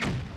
you